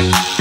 You.